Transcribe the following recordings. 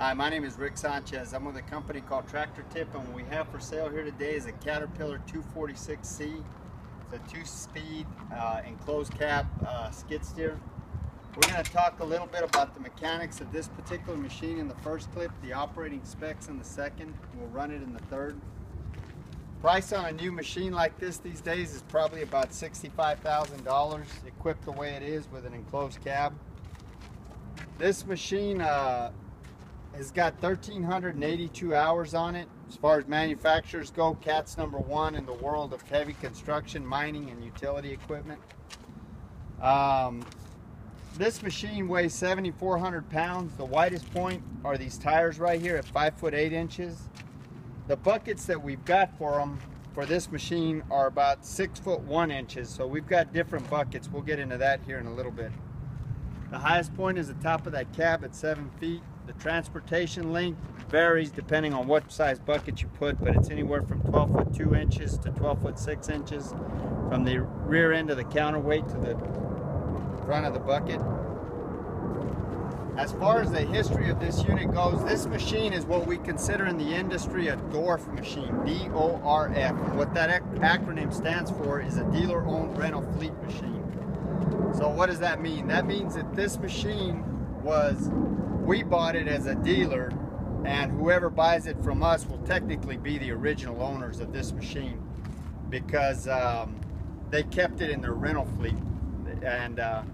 Hi, my name is Rick Sanchez. I'm with a company called Tractor Tip, and what we have for sale here today is a Caterpillar 246C. It's a two-speed uh, enclosed cab uh, skid steer. We're going to talk a little bit about the mechanics of this particular machine in the first clip, the operating specs in the second. We'll run it in the third. Price on a new machine like this these days is probably about $65,000, equipped the way it is with an enclosed cab. This machine uh, has got 1,382 hours on it. As far as manufacturers go, CAT's number one in the world of heavy construction, mining, and utility equipment. Um, this machine weighs 7,400 pounds. The widest point are these tires right here at 5 foot 8 inches. The buckets that we've got for them for this machine are about 6 foot 1 inches. So we've got different buckets. We'll get into that here in a little bit. The highest point is the top of that cab at 7 feet. The transportation length varies depending on what size bucket you put, but it's anywhere from 12 foot 2 inches to 12 foot 6 inches from the rear end of the counterweight to the front of the bucket. As far as the history of this unit goes, this machine is what we consider in the industry a DORF machine, D-O-R-F. What that acronym stands for is a dealer-owned rental fleet machine. So what does that mean? That means that this machine was we bought it as a dealer and whoever buys it from us will technically be the original owners of this machine because um, they kept it in their rental fleet. And uh,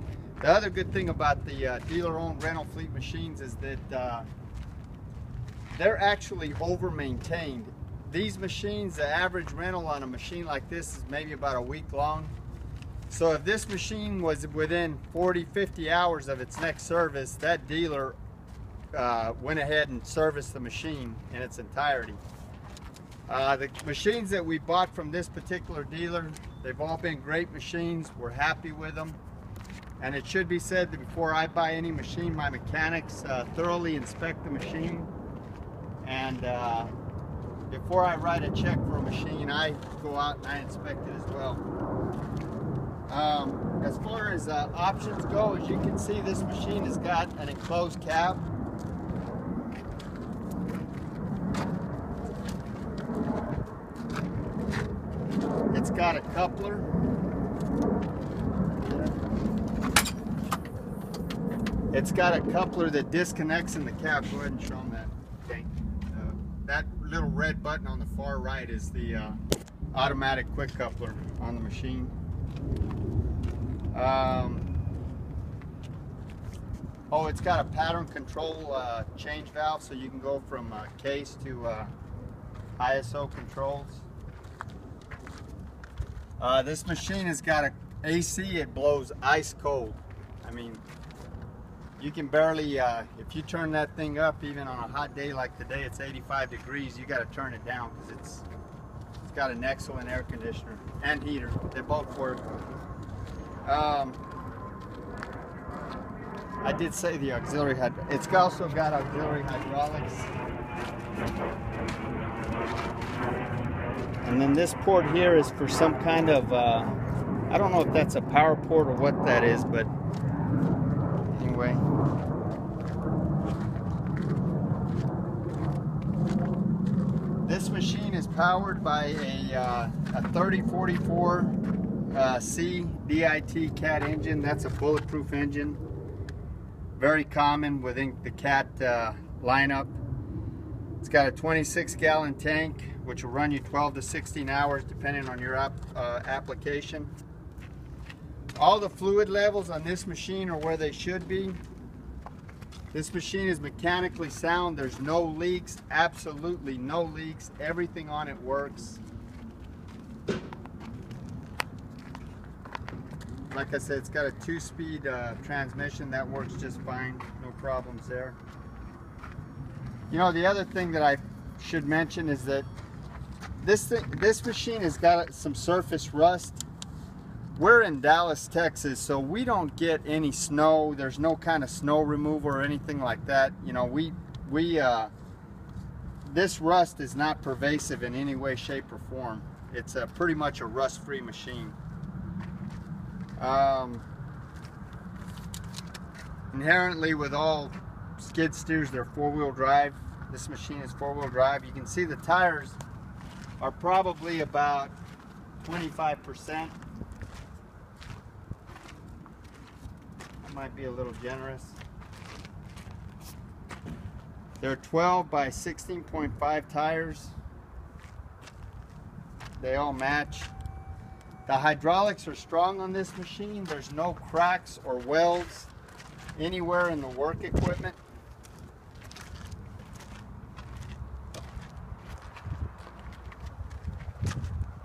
the other good thing about the uh, dealer-owned rental fleet machines is that uh, they're actually over-maintained. These machines the average rental on a machine like this is maybe about a week long. So if this machine was within 40 50 hours of its next service that dealer uh, went ahead and serviced the machine in its entirety. Uh, the machines that we bought from this particular dealer, they've all been great machines. We're happy with them. And it should be said that before I buy any machine, my mechanics uh, thoroughly inspect the machine. And uh, before I write a check for a machine, I go out and I inspect it as well. Um, as far as uh, options go, as you can see, this machine has got an enclosed cab. Got a coupler. It's got a coupler that disconnects in the cab. Go ahead and show them that. Okay. Uh, that little red button on the far right is the uh, automatic quick coupler on the machine. Um, oh, it's got a pattern control uh, change valve so you can go from uh, case to uh, ISO controls. Uh, this machine has got a AC, it blows ice cold. I mean, you can barely, uh, if you turn that thing up, even on a hot day like today, it's 85 degrees, you got to turn it down because it's it's got an excellent air conditioner and heater. They both work. Um, I did say the auxiliary had. It's also got auxiliary hydraulics. And then this port here is for some kind of, uh, I don't know if that's a power port or what that is, but anyway. This machine is powered by a, uh, a 3044 uh, C DIT CAT engine. That's a bulletproof engine. Very common within the CAT uh, lineup. It's got a 26 gallon tank which will run you 12 to 16 hours depending on your uh, application. All the fluid levels on this machine are where they should be. This machine is mechanically sound. There's no leaks, absolutely no leaks. Everything on it works. Like I said, it's got a two-speed uh, transmission. That works just fine. No problems there. You know, the other thing that I should mention is that this thing, this machine has got some surface rust. We're in Dallas, Texas, so we don't get any snow. There's no kind of snow removal or anything like that. You know, we we uh, this rust is not pervasive in any way, shape, or form. It's a pretty much a rust-free machine. Um, inherently, with all skid steers. They're four-wheel drive. This machine is four-wheel drive. You can see the tires are probably about 25%. I might be a little generous. They're 12 by 16.5 tires. They all match. The hydraulics are strong on this machine. There's no cracks or welds anywhere in the work equipment.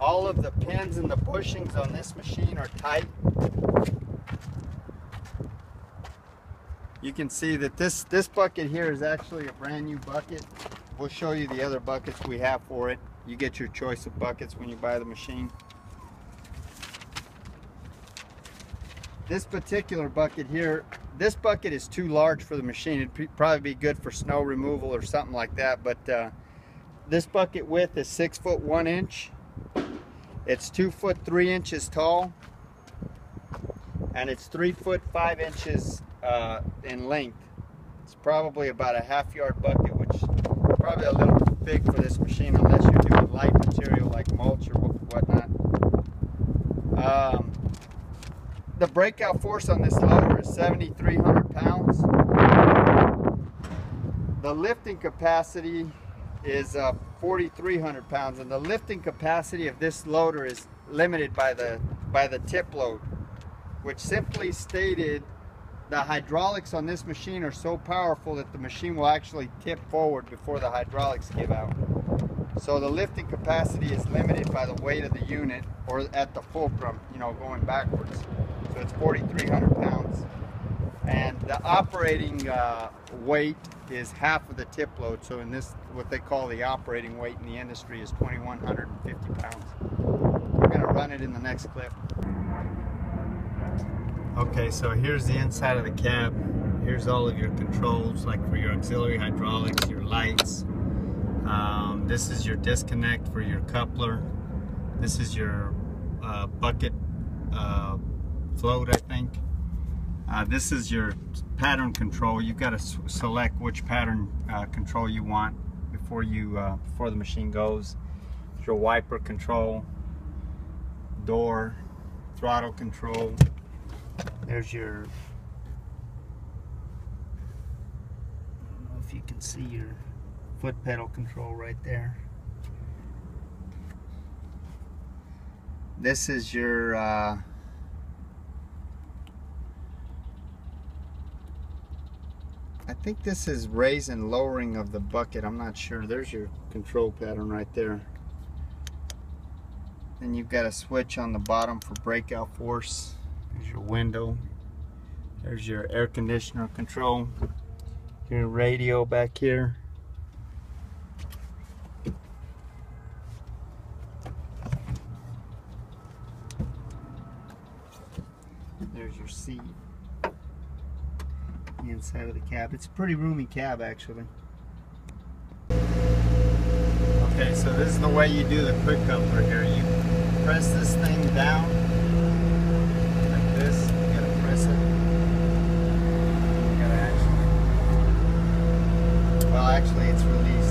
All of the pins and the bushings on this machine are tight. You can see that this, this bucket here is actually a brand new bucket. We'll show you the other buckets we have for it. You get your choice of buckets when you buy the machine. This particular bucket here, this bucket is too large for the machine. It'd probably be good for snow removal or something like that, but uh, this bucket width is six foot one inch. It's two foot three inches tall, and it's three foot five inches uh, in length. It's probably about a half yard bucket, which is probably a little big for this machine unless you're doing light material like mulch or whatnot. Um, the breakout force on this loader is 7,300 pounds. The lifting capacity is uh, 4,300 pounds, and the lifting capacity of this loader is limited by the by the tip load, which simply stated the hydraulics on this machine are so powerful that the machine will actually tip forward before the hydraulics give out. So the lifting capacity is limited by the weight of the unit or at the fulcrum, you know, going backwards. So it's 4,300 pounds. And the operating uh, weight is half of the tip load. So in this, what they call the operating weight in the industry is 2,150 pounds. We're gonna run it in the next clip. Okay, so here's the inside of the cab. Here's all of your controls, like for your auxiliary hydraulics, your lights. Um, this is your disconnect for your coupler. This is your uh, bucket uh, float, I think. Uh, this is your pattern control. You've got to select which pattern uh, control you want before you uh, before the machine goes. Your wiper control, door, throttle control. There's your. I don't know if you can see your foot pedal control right there. This is your uh, I think this is raise and lowering of the bucket. I'm not sure. There's your control pattern right there. Then you've got a switch on the bottom for breakout force. There's your window. There's your air conditioner control. Your radio back here. There's your seat the inside of the cab. It's a pretty roomy cab actually. Okay, so this is the way you do the quick coupler here. You press this thing down like this. You gotta press it. You gotta actually. Well, actually, it's released.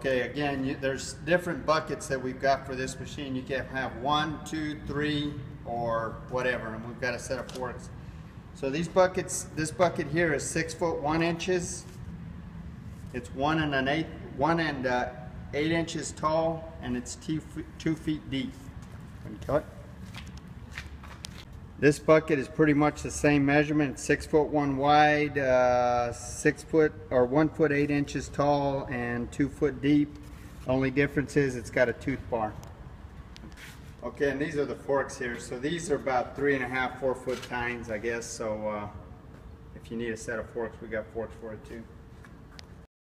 Okay, again, you, there's different buckets that we've got for this machine. You can have one, two, three, or whatever, and we've got a set of forks. So these buckets, this bucket here is six foot one inches. It's one and an eighth, one and uh, eight inches tall, and it's two, two feet deep. Cut? This bucket is pretty much the same measurement, six foot one wide, uh, six foot or one foot eight inches tall, and two foot deep. Only difference is it's got a tooth bar. Okay, and these are the forks here. So these are about three and a half, four foot tines, I guess. So uh, if you need a set of forks, we got forks for it too.